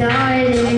darling.